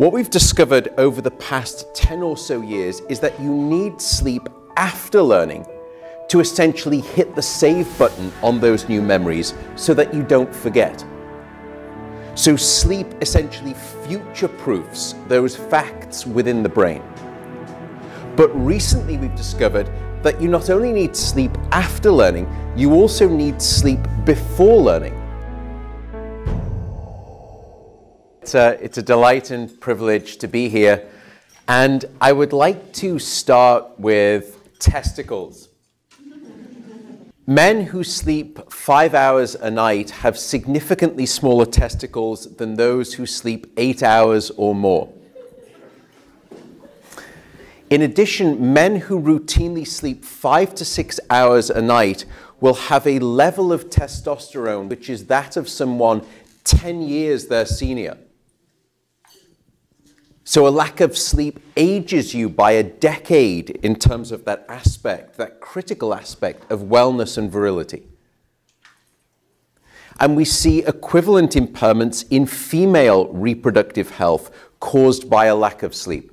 What we've discovered over the past 10 or so years is that you need sleep after learning to essentially hit the save button on those new memories so that you don't forget. So sleep essentially future proofs those facts within the brain. But recently we've discovered that you not only need sleep after learning, you also need sleep before learning. It's a, it's a delight and privilege to be here. And I would like to start with testicles. Men who sleep five hours a night have significantly smaller testicles than those who sleep eight hours or more. In addition, men who routinely sleep five to six hours a night will have a level of testosterone which is that of someone 10 years their senior. So a lack of sleep ages you by a decade in terms of that aspect, that critical aspect of wellness and virility. And we see equivalent impairments in female reproductive health caused by a lack of sleep.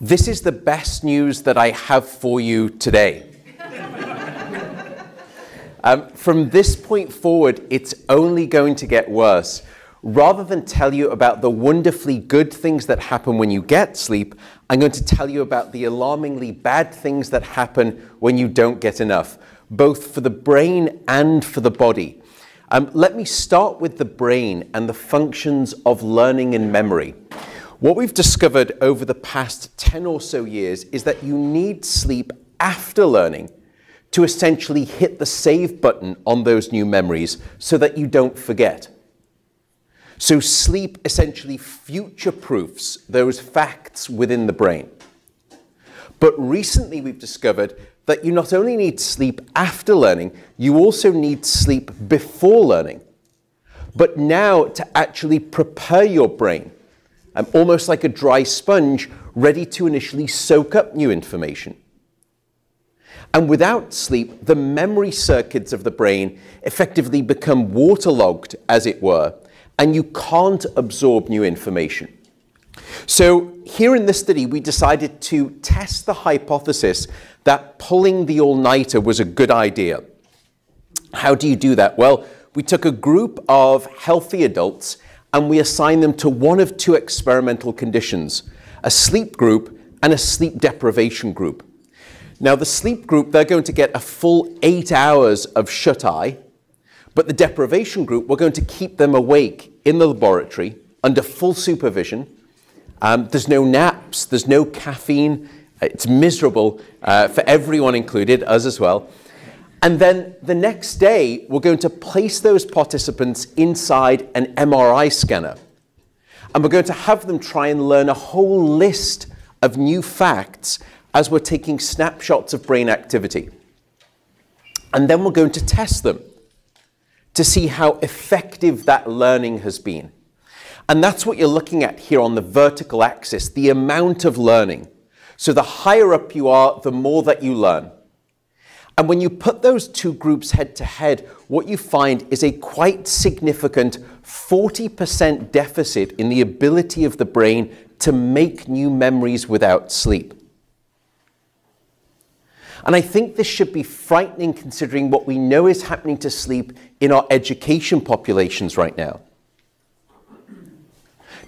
This is the best news that I have for you today. um, from this point forward, it's only going to get worse rather than tell you about the wonderfully good things that happen when you get sleep, I'm going to tell you about the alarmingly bad things that happen when you don't get enough, both for the brain and for the body. Um, let me start with the brain and the functions of learning and memory. What we've discovered over the past 10 or so years is that you need sleep after learning to essentially hit the save button on those new memories so that you don't forget. So sleep essentially future proofs those facts within the brain. But recently we've discovered that you not only need sleep after learning, you also need sleep before learning. But now to actually prepare your brain, um, almost like a dry sponge, ready to initially soak up new information. And without sleep, the memory circuits of the brain effectively become waterlogged, as it were, and you can't absorb new information. So here in this study, we decided to test the hypothesis that pulling the all-nighter was a good idea. How do you do that? Well, we took a group of healthy adults and we assigned them to one of two experimental conditions, a sleep group and a sleep deprivation group. Now, the sleep group, they're going to get a full eight hours of shut-eye, but the deprivation group, we're going to keep them awake in the laboratory under full supervision. Um, there's no naps, there's no caffeine. It's miserable uh, for everyone included, us as well. And then the next day, we're going to place those participants inside an MRI scanner. And we're going to have them try and learn a whole list of new facts as we're taking snapshots of brain activity. And then we're going to test them to see how effective that learning has been. And that's what you're looking at here on the vertical axis, the amount of learning. So the higher up you are, the more that you learn. And when you put those two groups head to head, what you find is a quite significant 40% deficit in the ability of the brain to make new memories without sleep. And I think this should be frightening considering what we know is happening to sleep in our education populations right now.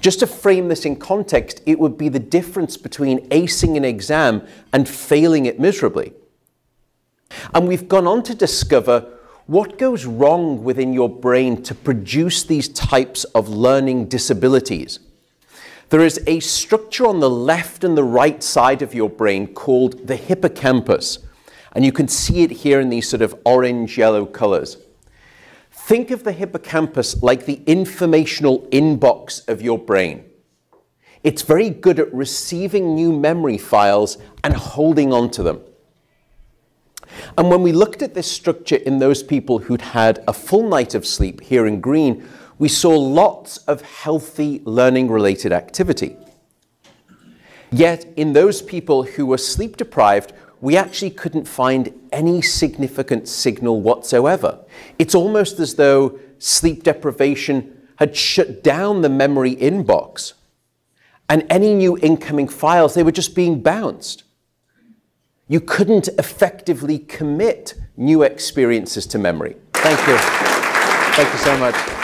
Just to frame this in context, it would be the difference between acing an exam and failing it miserably. And we've gone on to discover what goes wrong within your brain to produce these types of learning disabilities. There is a structure on the left and the right side of your brain called the hippocampus. And you can see it here in these sort of orange yellow colors. Think of the hippocampus like the informational inbox of your brain. It's very good at receiving new memory files and holding on to them. And when we looked at this structure in those people who'd had a full night of sleep here in green, we saw lots of healthy learning-related activity. Yet in those people who were sleep deprived, we actually couldn't find any significant signal whatsoever. It's almost as though sleep deprivation had shut down the memory inbox. And any new incoming files, they were just being bounced. You couldn't effectively commit new experiences to memory. Thank you. Thank you so much.